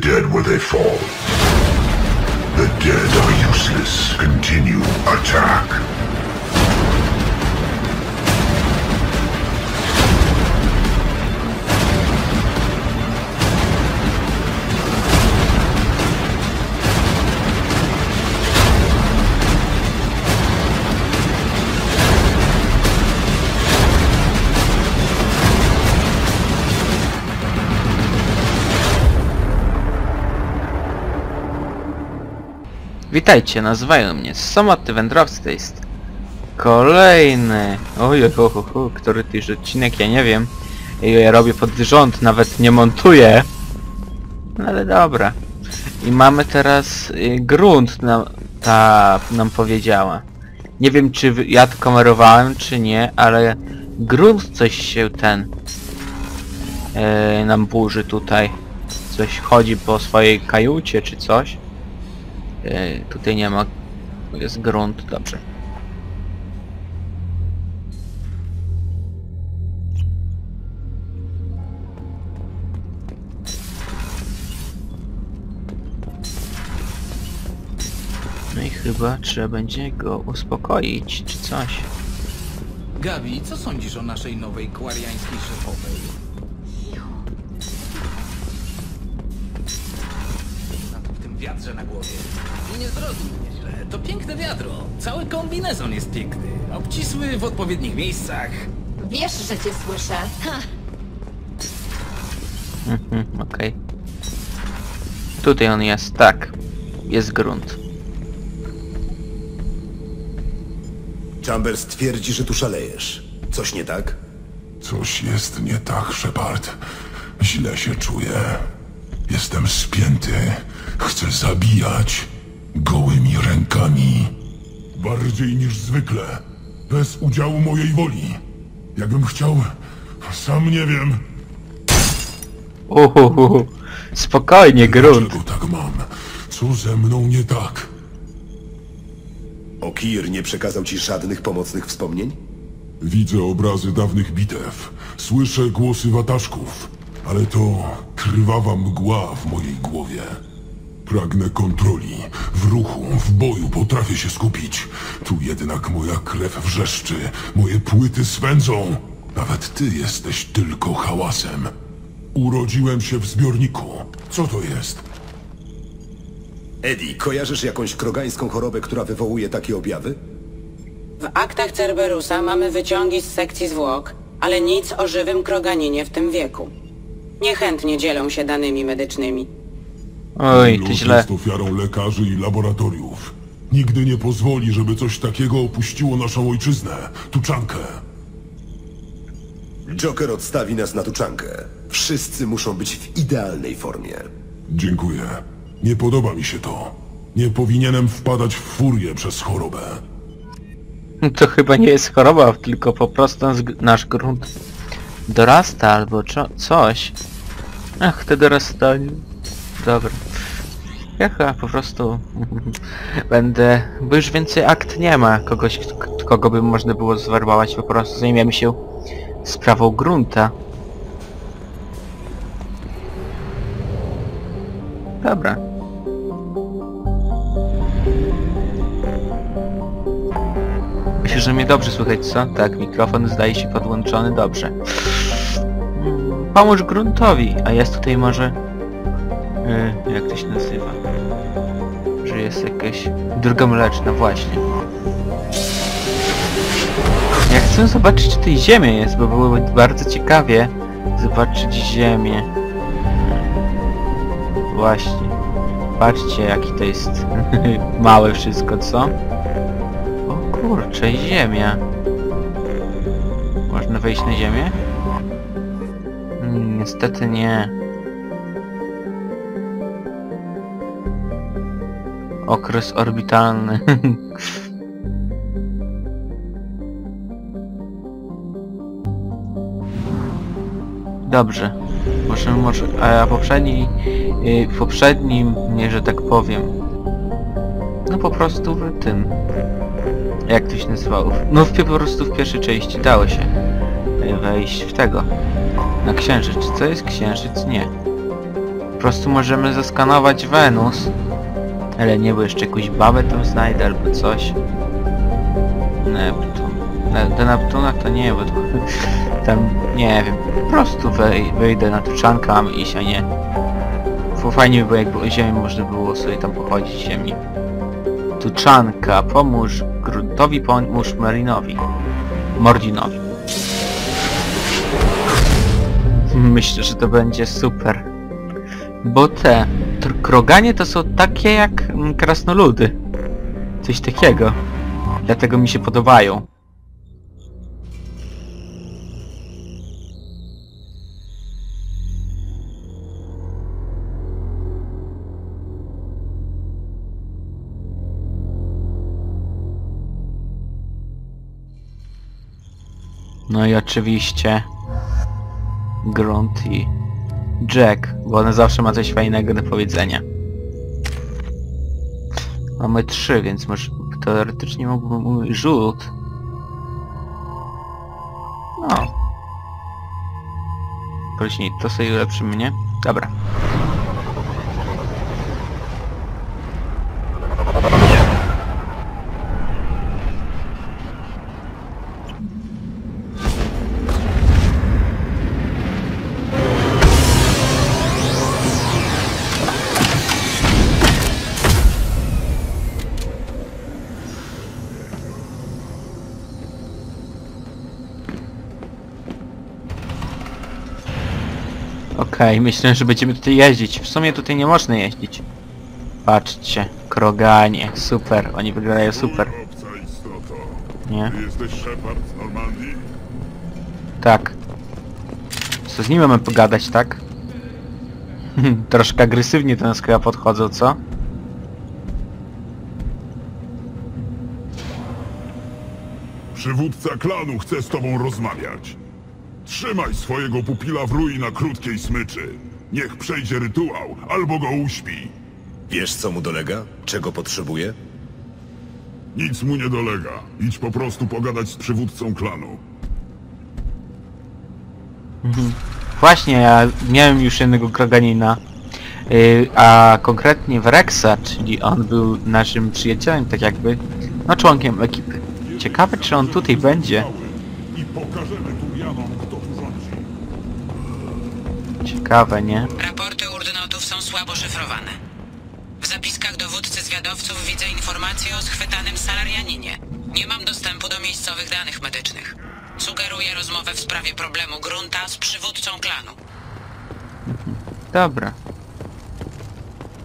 dead where they fall. The dead are useless. Continue. Attack. Witajcie, nazywają mnie Samotny Wędrowcy, to jest kolejny... Oj, ho, ho, ho, który to już odcinek, ja nie wiem. Ja robię pod rząd, nawet nie montuję. No ale dobra. I mamy teraz y, grunt, nam, ta nam powiedziała. Nie wiem czy ja to kamerowałem, czy nie, ale grunt coś się ten... y, nam burzy tutaj. Coś chodzi po swojej kajucie, czy coś. Tutaj nie ma... Jest grunt, dobrze. No i chyba trzeba będzie go uspokoić, czy coś. Gabi, co sądzisz o naszej nowej kwariańskiej szefowej? W tym wiadrze na głowie. I nie zrozum mnie źle. To piękne wiadro. Cały kombinezon jest piękny. Obcisły w odpowiednich miejscach. Wiesz, że cię słyszę. Ha, Mhm, okej. Tutaj on jest, tak. Jest grunt. Chambers twierdzi, że tu szalejesz. Coś nie tak? Coś jest nie tak, Shepard. Źle się czuję. Jestem spięty. Chcę zabijać. Gołymi rękami. Bardziej niż zwykle. Bez udziału mojej woli. Jakbym chciał... Sam nie wiem. Uhuhu. Spokojnie, grunt. Dlaczego tak mam? Co ze mną nie tak? Okir nie przekazał ci żadnych pomocnych wspomnień? Widzę obrazy dawnych bitew. Słyszę głosy wataszków. Ale to krwawa mgła w mojej głowie. Pragnę kontroli. W ruchu, w boju potrafię się skupić. Tu jednak moja krew wrzeszczy. Moje płyty swędzą. Nawet ty jesteś tylko hałasem. Urodziłem się w zbiorniku. Co to jest? Eddie, kojarzysz jakąś krogańską chorobę, która wywołuje takie objawy? W aktach Cerberusa mamy wyciągi z sekcji zwłok, ale nic o żywym kroganinie w tym wieku. Niechętnie dzielą się danymi medycznymi. Oj, Lud źle. jest ofiarą lekarzy i laboratoriów. Nigdy nie pozwoli, żeby coś takiego opuściło naszą ojczyznę, tuczankę. Joker odstawi nas na tuczankę. Wszyscy muszą być w idealnej formie. Dziękuję. Nie podoba mi się to. Nie powinienem wpadać w furię przez chorobę. To chyba nie jest choroba, tylko po prostu nas- nasz grunt dorasta albo czo- coś. Ach, te dorastanie. Dobra. Ja chyba po prostu będę... Bo już więcej akt nie ma kogoś, kogo by można było zwerbować. Po prostu zajmiemy się sprawą grunta. Dobra. Myślę, że mnie dobrze słychać, co? Tak, mikrofon zdaje się podłączony, dobrze. Mm, Pomóż gruntowi, a jest tutaj może... Yy, jak to się nazywa? Jest. Droga mleczna, właśnie. Ja chcę zobaczyć, czy tej ziemię jest, bo byłoby bardzo ciekawie zobaczyć ziemię. Właśnie. Patrzcie, jaki to jest małe wszystko, co? O kurczę, ziemia. Można wejść na ziemię? Niestety nie. Okres orbitalny. Dobrze. Możemy może... A poprzedni... y, W poprzednim, nie że tak powiem. No po prostu w tym. Jak to się nazywało? No w, po prostu w pierwszej części dało się y, wejść w tego. Na księżyc. Co jest księżyc? Nie. Po prostu możemy zeskanować Wenus. Ale nie, bo jeszcze jakąś babę tam znajdę albo coś. Neptun. Ne, do Neptuna to nie, bo to tam nie wiem. Po prostu wej, wyjdę na tuczankę, mam iść, a nie. Bo fajnie by było jakby ziemi można było sobie tam pochodzić ziemi. Tuczanka, pomóż Gruntowi, pomóż Marinowi. Mordinowi. Myślę, że to będzie super. Bo te kroganie to są takie jak mm, krasnoludy. Coś takiego. Dlatego mi się podobają. No i oczywiście Grunt Jack, bo on zawsze ma coś fajnego do powiedzenia. Mamy trzy, więc może teoretycznie mógłbym mój rzut. No. Później to sobie ulepszymy, nie? Dobra. Okej, myślę, że będziemy tutaj jeździć. W sumie tutaj nie można jeździć. Patrzcie, kroganie, super, oni wyglądają super. Nie? Tak. Co z nim mamy pogadać, tak? Troszkę agresywnie do nas chyba podchodzą, co? Przywódca klanu chce z tobą rozmawiać. Trzymaj swojego pupila w rui na krótkiej smyczy. Niech przejdzie rytuał, albo go uśpi. Wiesz, co mu dolega? Czego potrzebuje? Nic mu nie dolega. Idź po prostu pogadać z przywódcą klanu. Właśnie, ja miałem już jednego kroganina. Yy, a konkretnie Wrexa, czyli on był naszym przyjacielem, tak jakby, no członkiem ekipy. Ciekawe, czy on tutaj będzie. I pokażemy tu. Ciekawe, nie? Raporty urdnotów są słabo szyfrowane. W zapiskach dowódcy zwiadowców widzę informacje o schwytanym salarianinie. Nie mam dostępu do miejscowych danych medycznych. Sugeruję rozmowę w sprawie problemu grunta z przywódcą klanu. Dobra.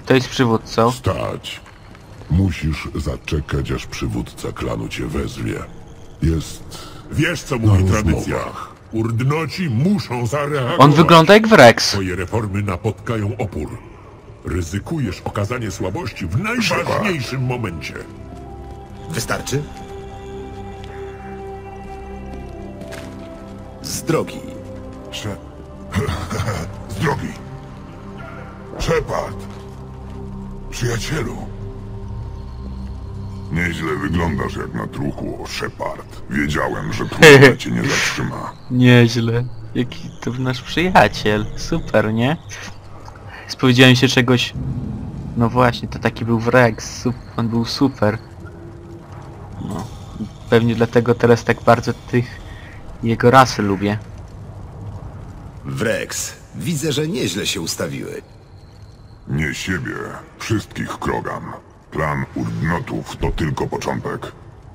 To jest przywódcą. Stać. Musisz zaczekać, aż przywódca klanu cię wezwie. Jest... Wiesz, co mówi tradycja. Urdnoci muszą zareagować. On wygląda jak Wrex. Twoje reformy napotkają opór. Ryzykujesz okazanie słabości w najważniejszym momencie. Wystarczy? Z drogi. Sze... Z drogi. Shepard. Przyjacielu. Nieźle wyglądasz jak na truchu, Shepard. Wiedziałem, że próba cię nie zatrzyma. Nieźle. Jaki to nasz przyjaciel. Super, nie? Spowiedziałem się czegoś... No właśnie, to taki był Wrex. Sup... On był super. No. Pewnie dlatego teraz tak bardzo tych... Jego rasy lubię. Wrex, widzę, że nieźle się ustawiły. Nie siebie, wszystkich Krogan. Plan Urdnotów to tylko początek.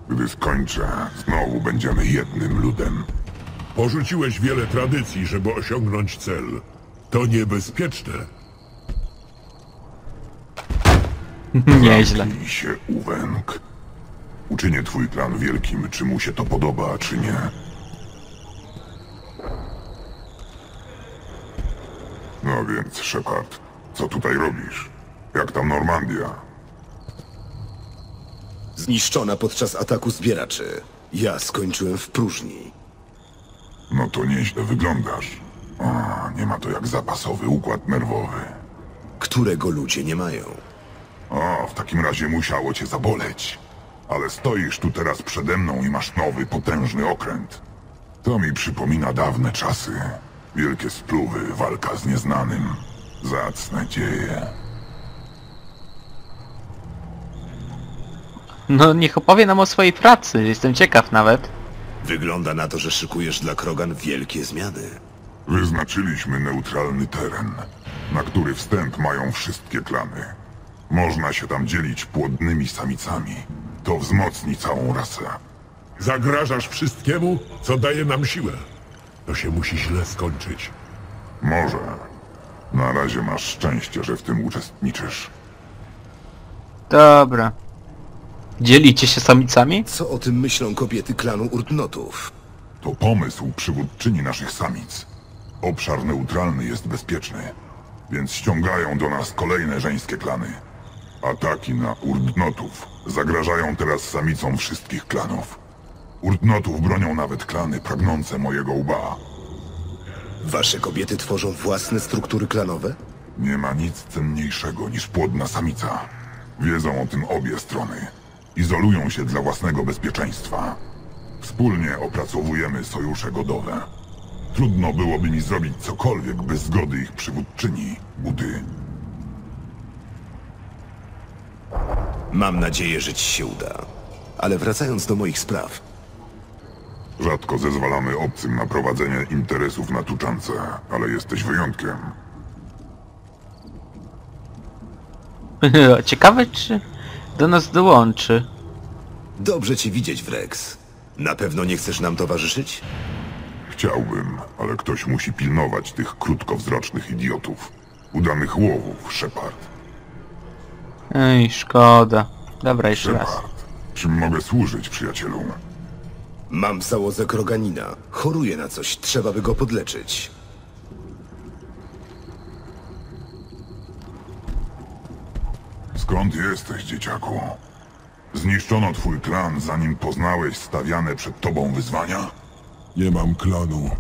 Gdy skończę, znowu będziemy jednym ludem. Porzuciłeś wiele tradycji, żeby osiągnąć cel. To niebezpieczne. Nieźle. Zamknij się, Uwęk. Uczynię twój plan wielkim, czy mu się to podoba, czy nie. No więc, Shepard, co tutaj robisz? Jak tam Normandia? Zniszczona podczas ataku zbieraczy. Ja skończyłem w próżni. No to nieźle wyglądasz. A, nie ma to jak zapasowy układ nerwowy. Którego ludzie nie mają. O, w takim razie musiało cię zaboleć. Ale stoisz tu teraz przede mną i masz nowy, potężny okręt. To mi przypomina dawne czasy. Wielkie spluwy, walka z nieznanym. Zacne dzieje. No niech opowie nam o swojej pracy, jestem ciekaw nawet. Wygląda na to, że szykujesz dla Krogan wielkie zmiany. Wyznaczyliśmy neutralny teren, na który wstęp mają wszystkie klany. Można się tam dzielić płodnymi samicami. To wzmocni całą rasę. Zagrażasz wszystkiemu, co daje nam siłę. To się musi źle skończyć. Może. Na razie masz szczęście, że w tym uczestniczysz. Dobra. Dzielicie się samicami? Co o tym myślą kobiety klanu Urdnotów? To pomysł przywódczyni naszych samic. Obszar neutralny jest bezpieczny, więc ściągają do nas kolejne żeńskie klany. Ataki na Urdnotów zagrażają teraz samicom wszystkich klanów. Urdnotów bronią nawet klany pragnące mojego łba. Wasze kobiety tworzą własne struktury klanowe? Nie ma nic cenniejszego niż płodna samica. Wiedzą o tym obie strony. Izolują się dla własnego bezpieczeństwa. Wspólnie opracowujemy sojusze godowe. Trudno byłoby mi zrobić cokolwiek bez zgody ich przywódczyni, Budy. Mam nadzieję, że ci się uda. Ale wracając do moich spraw, Rzadko zezwalamy obcym na prowadzenie interesów na tuczance, ale jesteś wyjątkiem. Ciekawe czy do nas dołączy. dobrze cię widzieć, Wrex. Na pewno nie chcesz nam towarzyszyć? Chciałbym, ale ktoś musi pilnować tych krótkowzrocznych idiotów. Udanych łowów, Shepard. Ej, szkoda. Dobra, jeszcze raz. Shepard. Czym mogę służyć, przyjacielu? Mam w załodze Kroganina. Choruje na coś, trzeba by go podleczyć. Skąd jesteś, dzieciaku? Zniszczono twój klan, zanim poznałeś stawiane przed tobą wyzwania? Nie mam klanu.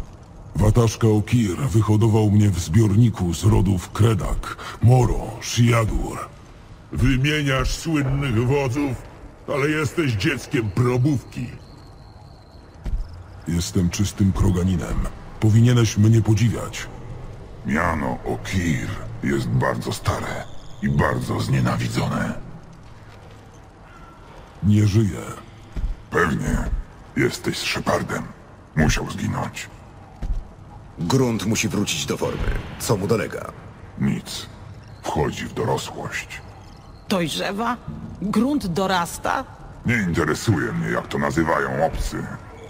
Wataszka Okir wyhodował mnie w zbiorniku z rodów Kredak, Moro, Shiadur. Wymieniasz słynnych wodzów, ale jesteś dzieckiem probówki. Jestem czystym kroganinem. Powinieneś mnie podziwiać. Miano Okir jest bardzo stare i bardzo znienawidzone. Nie żyję. Pewnie jesteś Shepardem. Musiał zginąć. Grunt musi wrócić do formy. Co mu dolega? Nic. Wchodzi w dorosłość. Dojrzewa? Grunt dorasta? Nie interesuje mnie, jak to nazywają obcy.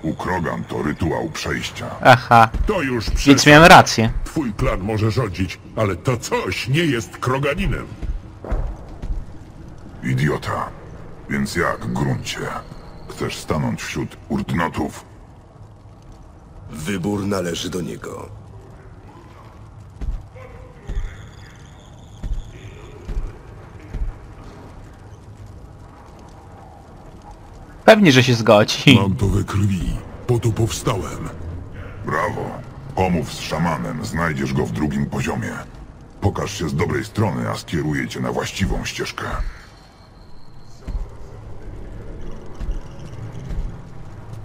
U Krogan to rytuał przejścia. Aha, To już więc przestań. miałem rację. Twój klan może rządzić, ale to coś nie jest kroganinem. Idiota. Więc jak, gruncie? Chcesz stanąć wśród urdnotów? Wybór należy do niego. Pewnie, że się zgodzi. Mam to we krwi. Po to powstałem. Brawo. Pomów z szamanem, znajdziesz go w drugim poziomie. Pokaż się z dobrej strony, a skieruję cię na właściwą ścieżkę.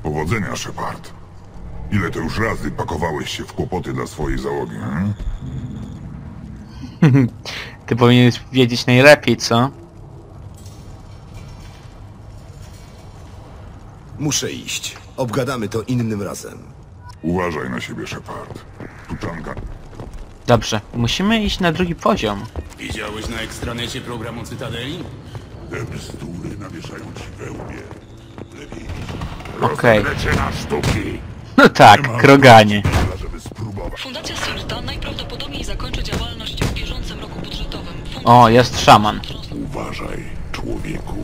Powodzenia, Shepard. Ile to już razy pakowałeś się w kłopoty dla swojej załogi, hmm? Ty powinieneś wiedzieć najlepiej, co? Muszę iść. Obgadamy to innym razem. Uważaj na siebie, Shepard. Tuczanka. Dobrze, musimy iść na drugi poziom. Widziałeś na ekstranecie programu Cytadeli? Te bzdury nawieszają ci we łbie. Okej. Lecie na sztuki, No tak, kroganie. Fundacja Sirta najprawdopodobniej zakończy działalność w bieżącym roku budżetowym. O, jest szaman. Uważaj, człowieku.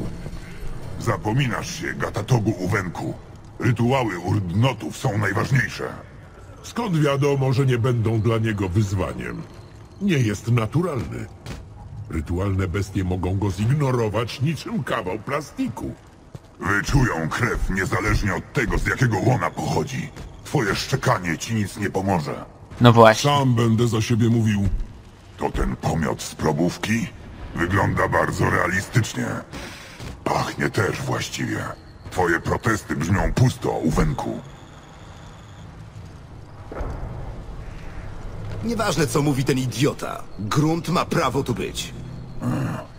Zapominasz się, Gatatogu Uwenku. Rytuały urdnotów są najważniejsze. Skąd wiadomo, że nie będą dla niego wyzwaniem? Nie jest naturalny. Rytualne bestie mogą go zignorować niczym kawał plastiku. Wyczują krew niezależnie od tego, z jakiego łona pochodzi. Twoje szczekanie ci nic nie pomoże. No właśnie. Sam będę za siebie mówił. To ten pomiot z probówki? Wygląda bardzo realistycznie. Pachnie też właściwie. Twoje protesty brzmią pusto, Uwenku. Nieważne, co mówi ten idiota. Grunt ma prawo tu być.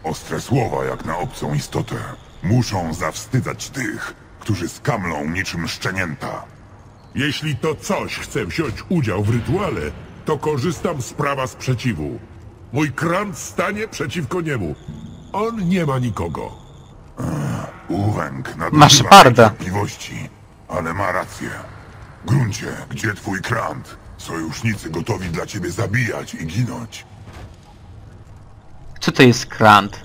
Ostre słowa jak na obcą istotę. Muszą zawstydzać tych, którzy skamlą niczym szczenięta. Jeśli to coś chce wziąć udział w rytuale, to korzystam z prawa sprzeciwu. Mój krant stanie przeciwko niemu. On nie ma nikogo. Uwęk na Ma Szeparda. cierpliwości, ale ma rację. Gruncie, gdzie twój krant? Sojusznicy gotowi dla ciebie zabijać i ginąć. Co to jest krant?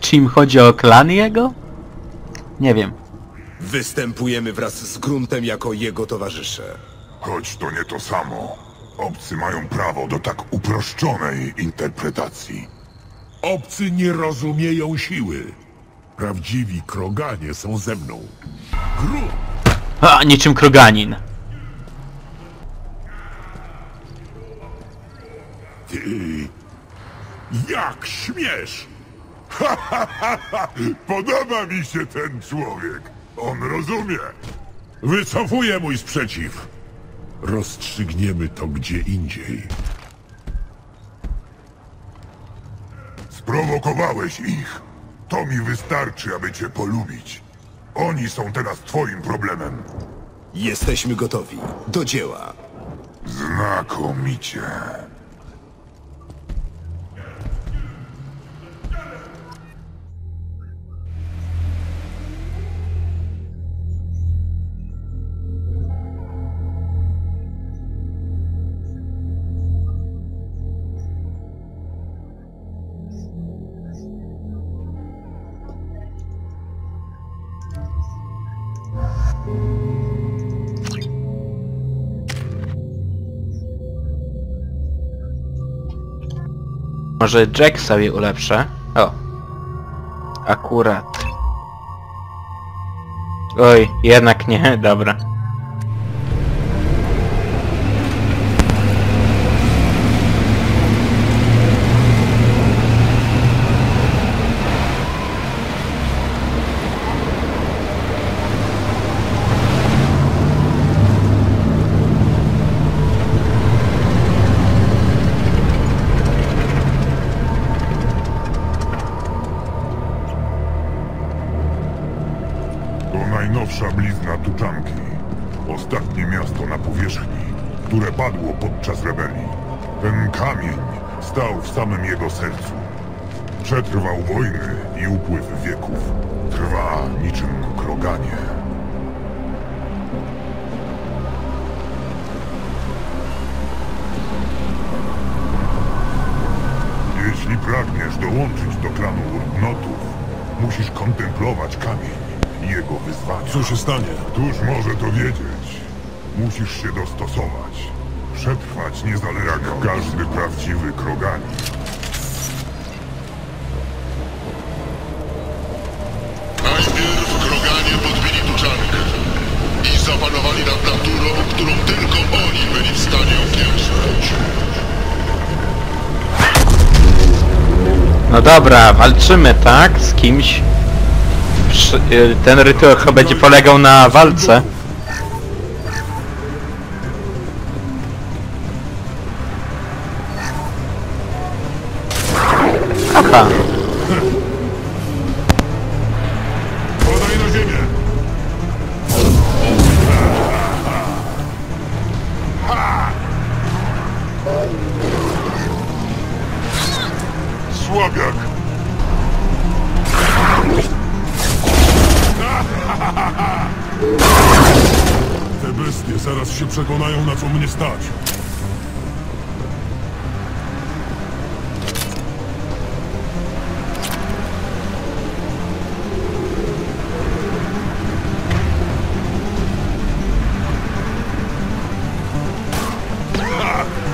Czy im chodzi o klan jego? Nie wiem. Występujemy wraz z Gruntem jako jego towarzysze. Choć to nie to samo. Obcy mają prawo do tak uproszczonej interpretacji. Obcy nie rozumieją siły. Prawdziwi kroganie są ze mną. Grunt A, niczym kroganin. Ty... Jak śmiesz? Podoba mi się ten człowiek. On rozumie. Wycofuję mój sprzeciw. Rozstrzygniemy to gdzie indziej. Sprowokowałeś ich. To mi wystarczy, aby cię polubić. Oni są teraz twoim problemem. Jesteśmy gotowi. Do dzieła. Znakomicie. Może Jack sobie ulepszę? O. Akurat. Oj, jednak nie, dobra. Któż może to wiedzieć? Musisz się dostosować. Przetrwać niezależnie jak każdy prawdziwy kroganin. Najpierw kroganie podbili tuczankę i zapanowali nad naturą, którą tylko oni byli w stanie okiełznać. No dobra, walczymy, tak? Z kimś. Ten rytuał chyba będzie polegał na walce. Mnie stać.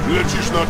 Lecisz na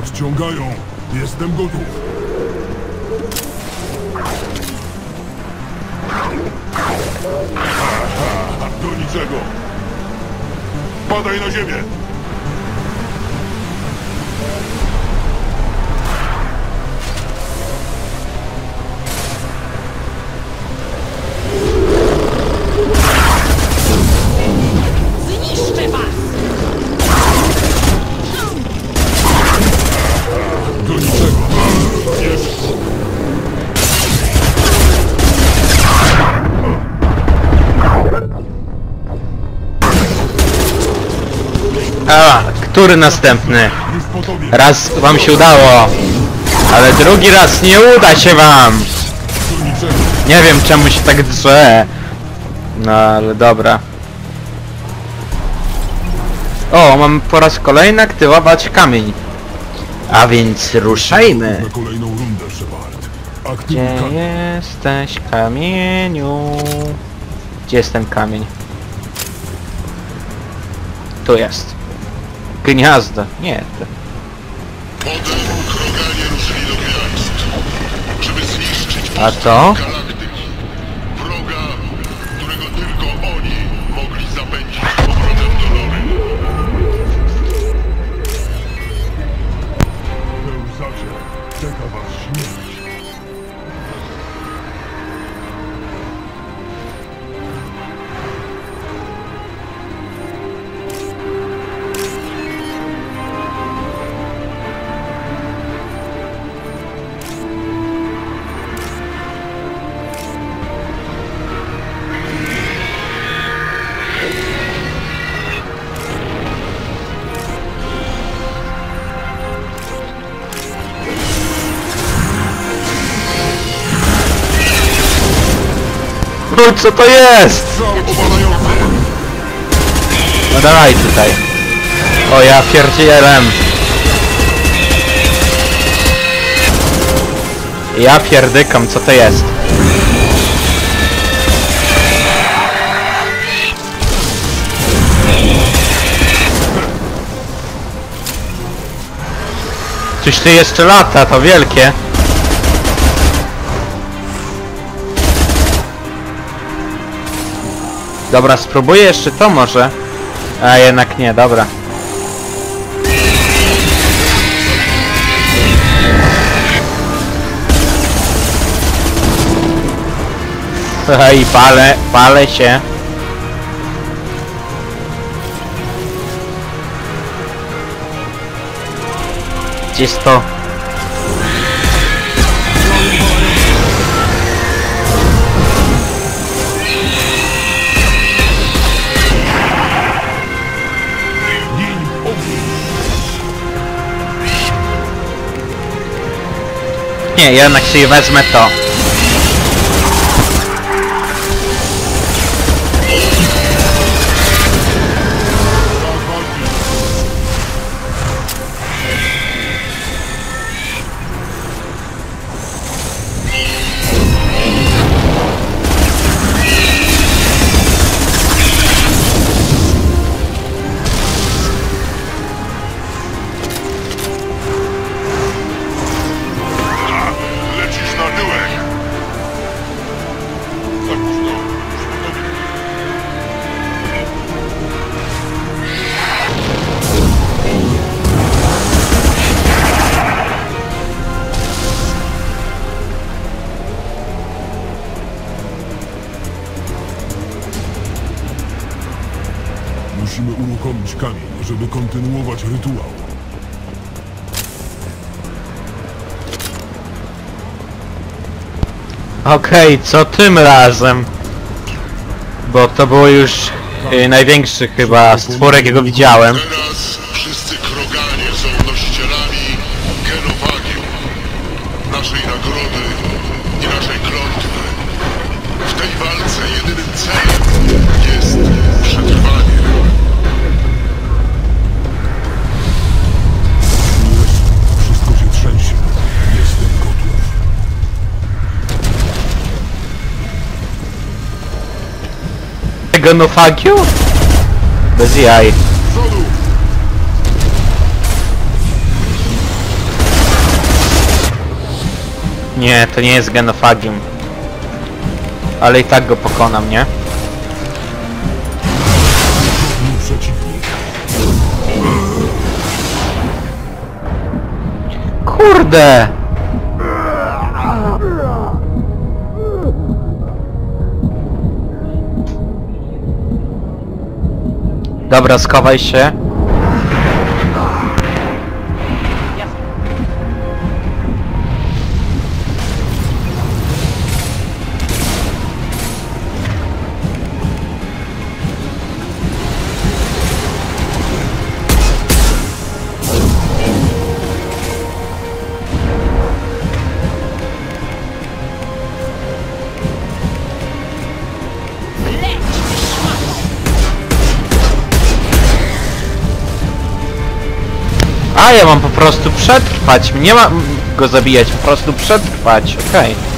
Nadciągają. Jestem gotów. Do niczego. Padaj na ziemię. Który następny? Raz wam się udało, ale drugi raz nie uda się wam! Nie wiem czemu się tak drze. No ale dobra. O, mam po raz kolejny aktywować kamień. A więc ruszajmy. Na kolejną rundę, Shepard. Gdzie kamień. jesteś kamieniu? Gdzie jest ten kamień? Tu jest. Gniazdo. Nie. To... Potem kroganie ruszyli do gwiazd, żeby zniszczyć A to? Co to jest? No dawaj tutaj. O ja pierdzielem. Ja pierdykam, co to jest? Coś tu jeszcze lata, to wielkie. Dobra, spróbuję jeszcze to może. A jednak nie, dobra. I palę, palę się. Gdzie jest to? Nie, jednak sobie Okej, co tym razem? Bo to było już y, największy chyba stwór jakiego widziałem. Genofagiu? Bez jaj. Nie, to nie jest genofagium. Ale i tak go pokonam, nie? Kurde! Dobra, skowaj się. Ja mam po prostu przetrwać. Nie mam go zabijać, po prostu przetrwać. Okej. Nic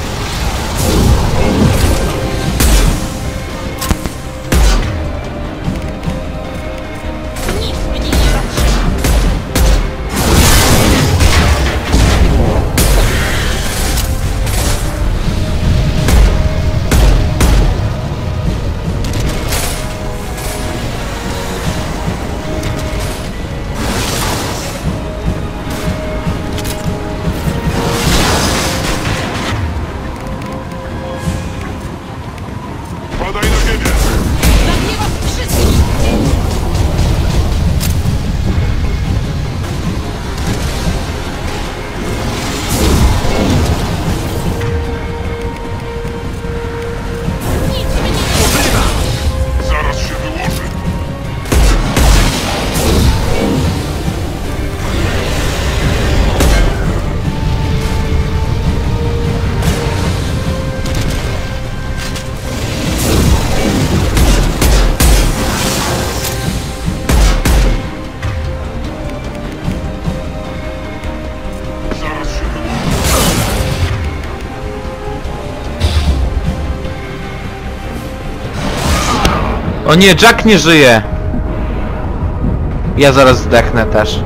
O nie, Jack nie żyje! Ja zaraz zdechnę też.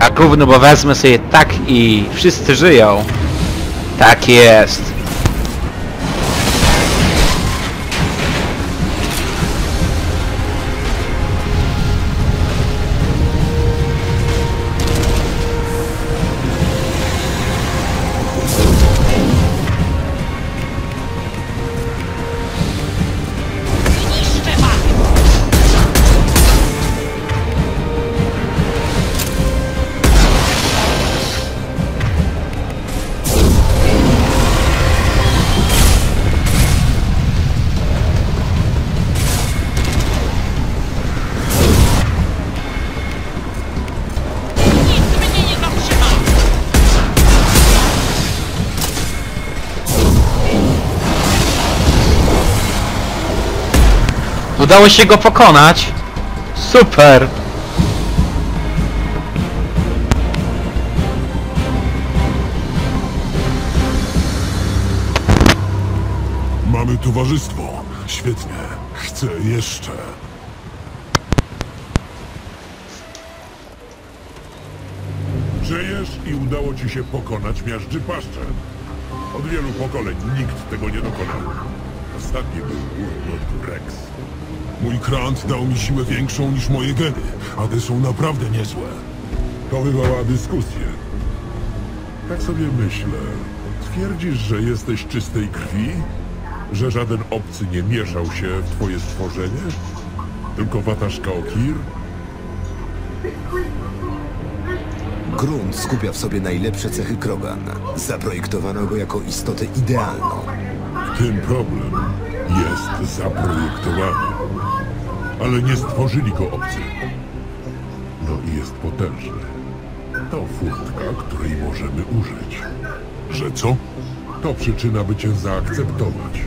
A gówno, bo wezmę sobie tak i wszyscy żyją. Tak jest. Udało się go pokonać. Super. Mamy towarzystwo. Świetnie. Chcę jeszcze. Żyjesz i udało ci się pokonać miażdży paszczę. Od wielu pokoleń nikt tego nie dokonał. Ostatni był Urgot Rex. Mój krant dał mi siłę większą niż moje geny, a te są naprawdę niezłe. To wywoła dyskusję. Tak sobie myślę. Twierdzisz, że jesteś czystej krwi? Że żaden obcy nie mieszał się w twoje stworzenie? Tylko wataszka Okir? Grunt skupia w sobie najlepsze cechy Krogan. Zaprojektowano go jako istotę idealną. W tym problem jest zaprojektowany. Ale nie stworzyli go obcy. No i jest potężny. To furtka, której możemy użyć. Że co? To przyczyna, by cię zaakceptować.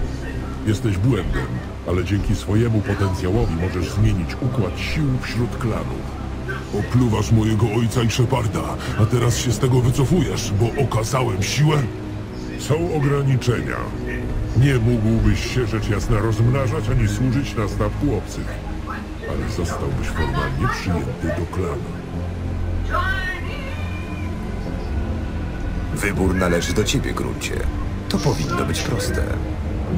Jesteś błędem, ale dzięki swojemu potencjałowi możesz zmienić układ sił wśród klanów. Opluwasz mojego ojca i Szeparda, a teraz się z tego wycofujesz, bo okazałem siłę? Są ograniczenia. Nie mógłbyś się rzecz jasna rozmnażać ani służyć na statku obcych. Ale zostałbyś formalnie przyjęty do klanu. Wybór należy do ciebie, gruncie. To powinno być proste.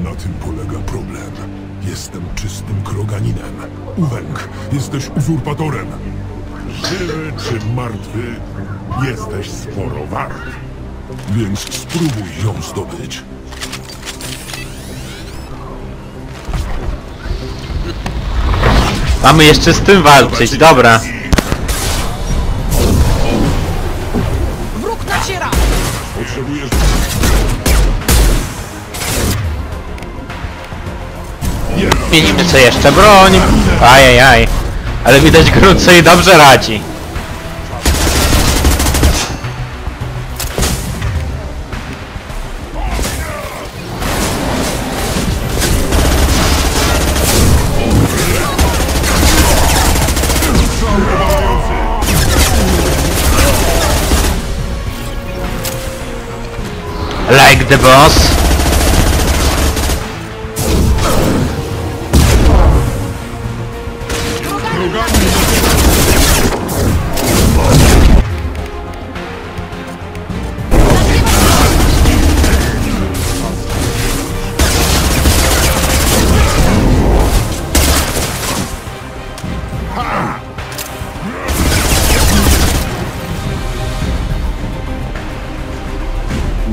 Na tym polega problem. Jestem czystym kroganinem. Uwęk, jesteś uzurpatorem. Żywy czy martwy, jesteś sporo wart. Więc spróbuj ją zdobyć. Mamy jeszcze z tym walczyć, dobra. Wróg naciera! Potrzebujesz... Mieliśmy co jeszcze? Broń! Ajajaj. Ale widać grunt sobie dobrze radzi. The boss.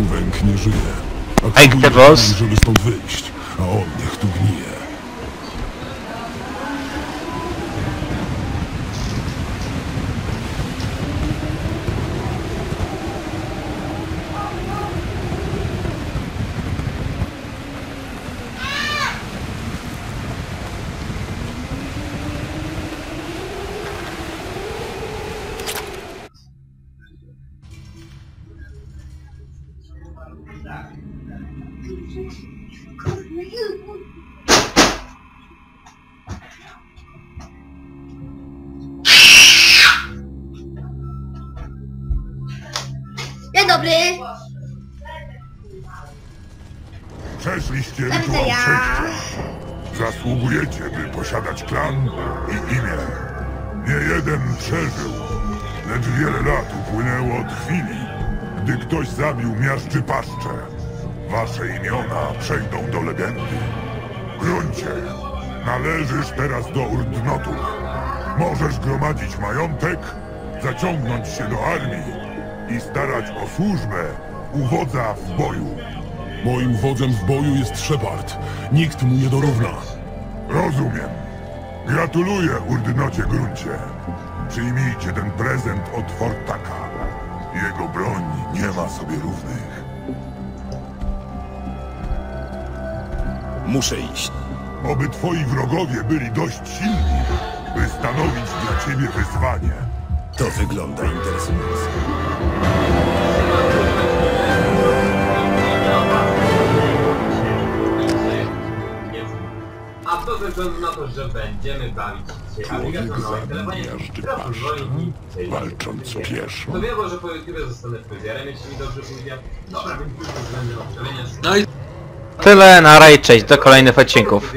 Uwęk nie żyje. Ej, gdzie boss? Żeby stąd wyjść, a on niech tu gnije. Zabił miażdży paszczę. Wasze imiona przejdą do legendy. Gruncie, należysz teraz do urdnotów. Możesz gromadzić majątek, zaciągnąć się do armii i starać o służbę u wodza w boju. Moim wodzem w boju jest Shepard. Nikt mu nie dorówna. Rozumiem. Gratuluję, urdnocie gruncie. Przyjmijcie ten prezent od Fortaka. Nie ma sobie równych. Muszę iść. Oby twoi wrogowie byli dość silni, by stanowić dla ciebie wyzwanie. To wygląda interesująco. A to ze względu na to, że będziemy bawić mi walcząc pieszo. To wiem, że po YouTube zostanę fryzjerem, jeśli mi dobrze pójdzie. Dobra, więc już względem obstawienia Tyle, na raj, cześć, do kolejnych odcinków.